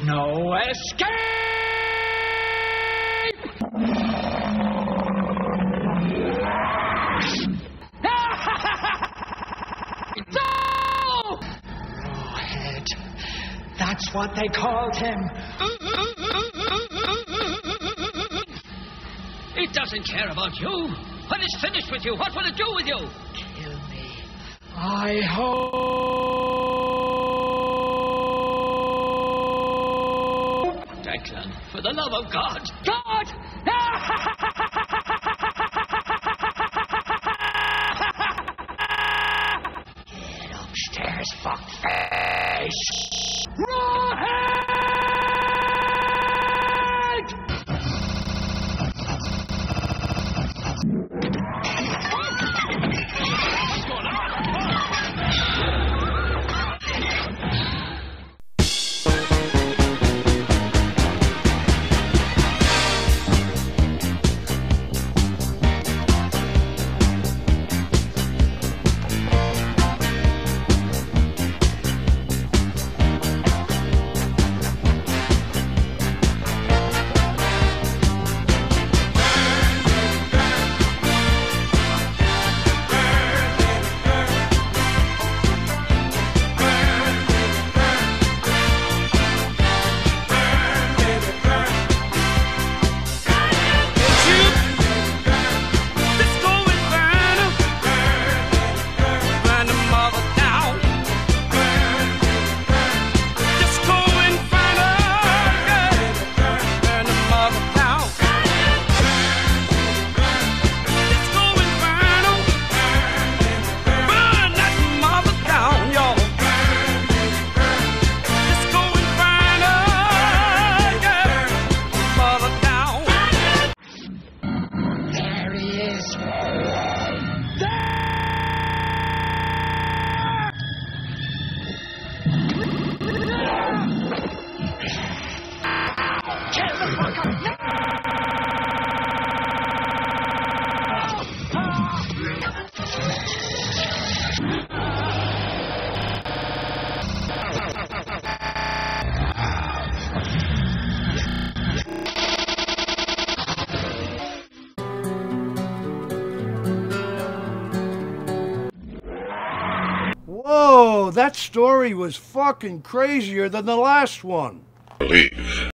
There's no escape! no! Rawhead. That's what they called him. It doesn't care about you. When it's finished with you, what will it do with you? Kill me. I hope. Declan, for the love of God. God! Get upstairs, fuckface! Rawhead! That story was fucking crazier than the last one. Believe.